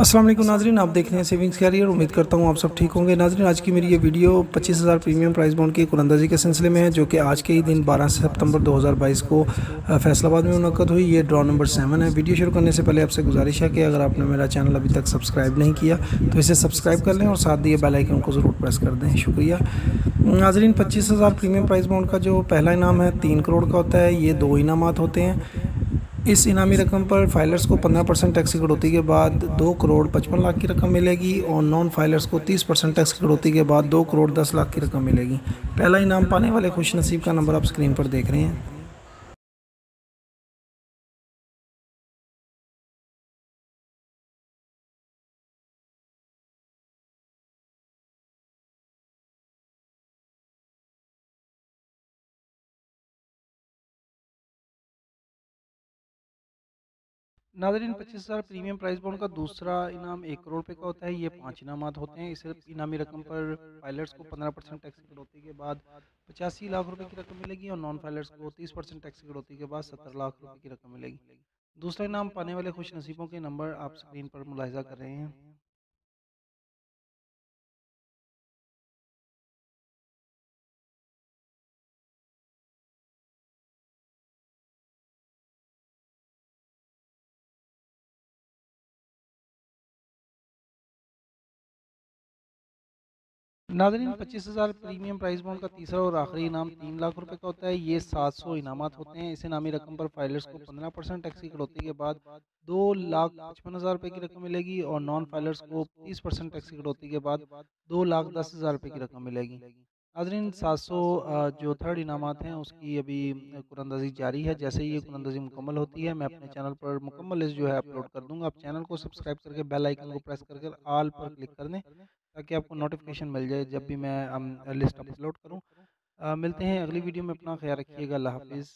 अस्सलाम वालेकुम नाजरीन आप देख रहे हैं सेविंग्स कैरियर उम्मीद करता हूँ आप सब ठीक होंगे। नाजरीन आज की मेरी ये वीडियो 25,000 प्रीमियम प्राइस बॉन्ड की कुरंदाजी के सिलसिले में है जो कि आज के ही दिन 12 सितंबर 2022 को फैसलाबाद में मुनद हुई। ये ड्रॉ नंबर सेवन है। वीडियो शुरू करने से पहले आपसे गुजारिश है कि अगर आपने मेरा चैनल अभी तक सब्सक्राइब नहीं किया तो इसे सब्सक्राइब कर लें और साथ दिए बेलाइकन को ज़रूर प्रेस कर दें। शुक्रिया। नाजरीन पच्चीस प्रीमियम प्राइस बॉन्ड का जो पहला इनाम है तीन करोड़ का होता है। ये दो इनाम होते हैं। इस इनामी रकम पर फाइलर्स को 15 परसेंट टैक्स की कटौती के बाद दो करोड़ पचपन लाख की रकम मिलेगी और नॉन फाइलर्स को 30 परसेंट टैक्स की कटौती के बाद दो करोड़ दस लाख की रकम मिलेगी। पहला इनाम पाने वाले खुश नसीब का नंबर आप स्क्रीन पर देख रहे हैं। नाजरीन, पच्चीस हज़ार प्रीमियम प्राइस बॉन्ड का दूसरा इनाम एक करोड़ रुपये का होता है। ये पाँच इनाम होते हैं। इस इनामी रकम पर पायलट्स को पंद्रह परसेंट टैक्स कटौती के बाद पचासी लाख रुपए की रकम मिलेगी और नॉन पायलट्स को तीस परसेंट टैक्स कटौती के बाद सत्तर लाख रुपए की रकम मिलेगी। दूसरा इनाम पाने वाले खुश नसीबों के नंबर आप स्क्रीन पर मुलाजा कर रहे हैं। नाजरीन, पच्चीस हज़ार प्रीमियम प्राइस बॉन्ड का तीसरा और आखिरी इनाम तीन लाख रुपए का होता है। ये सात सौ इनामत होते हैं। इस इनामी रकम पर फाइलर्स को पंद्रह परसेंट टैक्स की कटौती के बाद दो लाख पचपन हज़ार रुपये की रकम मिलेगी और नॉन फाइलर्स को तीस परसेंट टैक्स की कटौती के बाद दो लाख दस हज़ार रुपये की रकम मिलेगी। नाजरीन, सात सौ जो थर्ड इनामत हैं, उसकी अभी कुरंदाजी जारी है। जैसे ही ये कुरंदाजी मुकम्मल होती है, मैं अपने चैनल पर मुकम्मल लिस्ट जो है अपलोड कर दूँगा। आप चैनल को सब्सक्राइब करके बेल आइकन को प्रेस करके आल पर क्लिक कर दें। ताकि आपको नोटिफिकेशन मिल जाए जब भी मैं लिस्ट अपलोड करूँ। मिलते हैं अगली वीडियो में अपना ख्याल रखिएगा। अल्लाह हाफिज़।